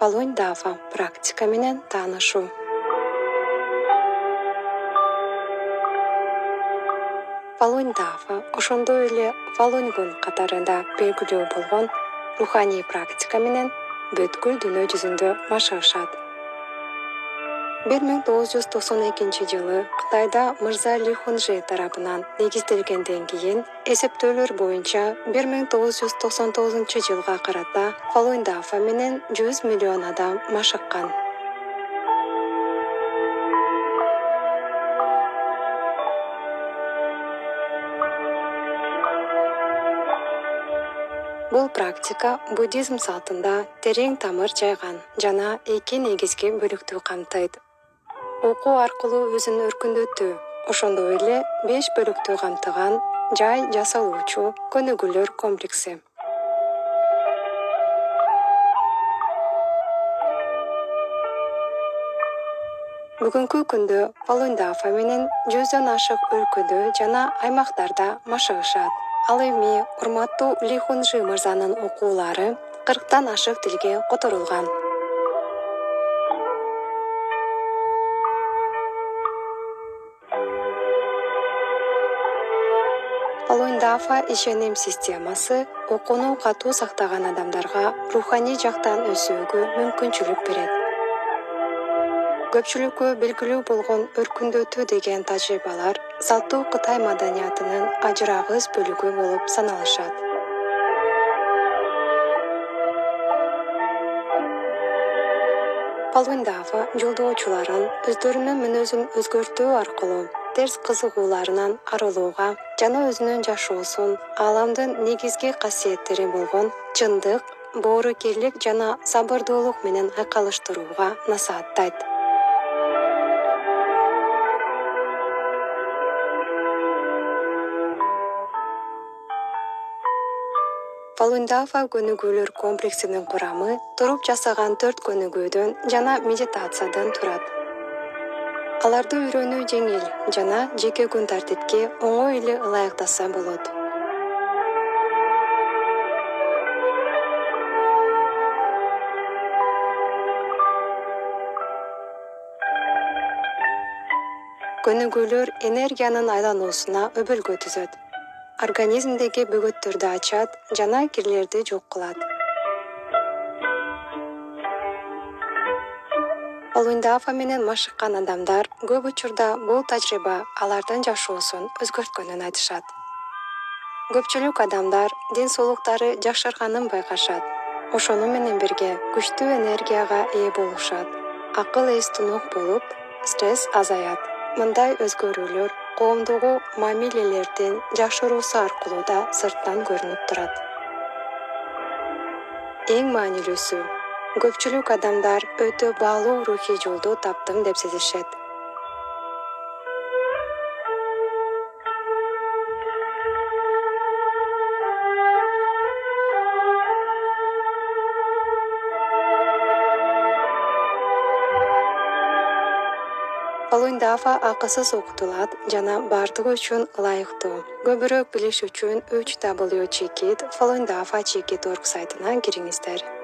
полонь дафа практика менен таанышуу. Полонь дафа ошондой эле фалонгун катарында белгилүү болгон руханий практика менен бүткүл дүйнө жүзүндө машыгышат бир миң тогуз жүз токсон экинчи жылы кытайда мырза лихунжи тарабынан негизделгенден кийин эсептөөлөр боюнча бир миң тогуз жүз токсон тогузунчу жылга карата фалонь дафа менен жүз миллион адам машыккан бул практика буддизм салтында терең тамыр жайган жана эки негизги бөлүктү камтыйт окуу аркылуу өзүн өркүндөтүү ошондой эле беш бөлүктү камтыган жай жасалуучу көнүгүүлөр комплекси. Бүгүнкү күндө полонь дафа менен жүздөн ашык өлкөдө жана аймактарда машыгышат. Ал эми урматтуу лихунжи мырзанын окуулары кырктан ашык тилге которулган полонь дафа ишеним системасы окууну катуу сактаган адамдарга руханий жактан өсүүгө мүмкүнчүлүк берет. Көпчүлүккө белгилүү болгон өркүндөтүү деген тажрыйбалар салттуу кытай маданиятынын ажырагыс бөлүгү болуп саналышат. Полонь дафа жолдоочуларын өздөрүнүн мүнөзүн өзгөртүү аркылуу терс кызыгууларынан арылууга жана өзүнүн жашоосун ааламдын негизги касиеттери болгон чындык боорукерлик жана сабырдуулук менен айкалыштырууга насааттайт. Полонь дафа көнүгүүлөр комплексинин курамы туруп жасаган төрт көнүгүүдөн жана медитациядан турат аларды үйрөнүү жеңил жана жеке күн тартипке оңой эле ылайыктаса болот. Көнүгүүлөр энергиянын айлануусуна өбөлгө түзөт. Организмдеги бөгөттөрдү ачат жана кирлерди жок кылат полонь дафа менен машыккан адамдар көп учурда бул тажрыйба алардын жашоосун өзгөрткөнүн айтышат. Көпчүлүк адамдар ден соолуктары жакшырганын байкашат. Ошону менен бирге күчтүү энергияга ээ болушат. Акыл эс тунук болуп стресс азаят. Мындай өзгөрүүлөр коомдогу мамилелердин жакшыруусу аркылуу да сырттан көрүнүп турат. Эң маанилүүсү көпчүлүк адамдар өтө баалуу рухий жолду таптым деп сезишет. Полонь дафа акысыз окутулат жана баардыгы үчүн ылайыктуу. Көбүрөөк билиш үчүн үч w чекит дафа чекит орг сайтына кириңиздер